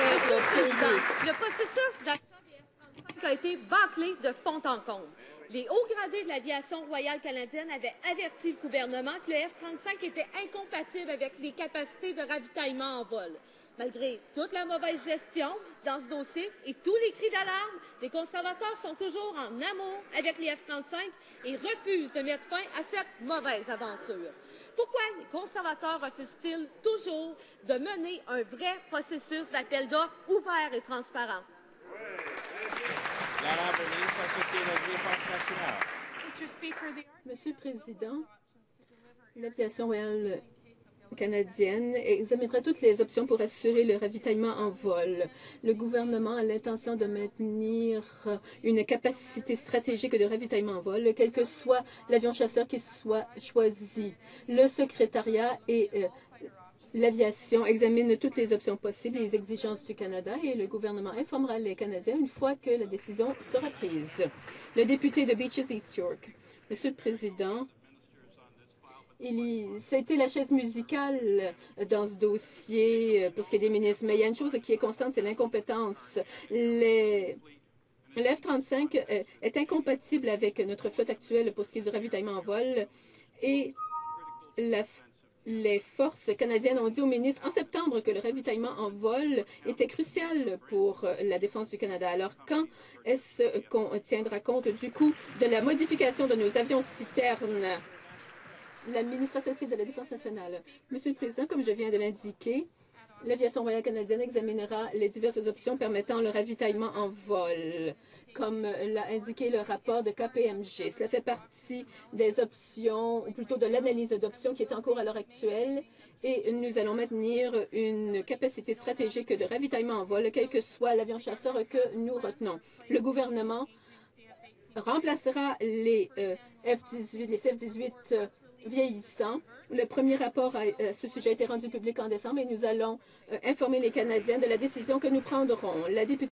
faire Président, le processus d'achat des F-35 a été bâclé de fond en comble. Les hauts gradés de l'aviation royale canadienne avaient averti le gouvernement que le F-35 était incompatible avec les capacités de ravitaillement en vol. Malgré toute la mauvaise gestion dans ce dossier et tous les cris d'alarme, les conservateurs sont toujours en amour avec les F-35 et refusent de mettre fin à cette mauvaise aventure. Pourquoi les conservateurs refusent-ils toujours de mener un vrai processus d'appel d'offres ouvert et transparent? Monsieur le Président, l'aviation royale canadienne examinera toutes les options pour assurer le ravitaillement en vol. Le gouvernement a l'intention de maintenir une capacité stratégique de ravitaillement en vol, quel que soit l'avion chasseur qui soit choisi. Le secrétariat et euh, L'aviation examine toutes les options possibles et les exigences du Canada et le gouvernement informera les Canadiens une fois que la décision sera prise. Le député de Beaches East York. Monsieur le Président, été la chaise musicale dans ce dossier euh, pour ce qui est des ministres. Mais il y a une chose qui est constante, c'est l'incompétence. Les... Le F-35 euh, est incompatible avec notre flotte actuelle pour ce qui est du ravitaillement en vol et les forces canadiennes ont dit au ministre en septembre que le ravitaillement en vol était crucial pour euh, la défense du Canada. Alors, quand est-ce qu'on tiendra compte du coût de la modification de nos avions citernes? La ministre associée de la Défense nationale. Monsieur le Président, comme je viens de l'indiquer, l'aviation royale canadienne examinera les diverses options permettant le ravitaillement en vol, comme l'a indiqué le rapport de KPMG. Cela fait partie des options, ou plutôt de l'analyse d'options qui est en cours à l'heure actuelle, et nous allons maintenir une capacité stratégique de ravitaillement en vol, quel que soit l'avion chasseur que nous retenons. Le gouvernement remplacera les euh, F-18, les F-18 euh, vieillissant. Le premier rapport à, ce sujet a été rendu public en décembre et nous allons euh, informer les Canadiens de la décision que nous prendrons. La députée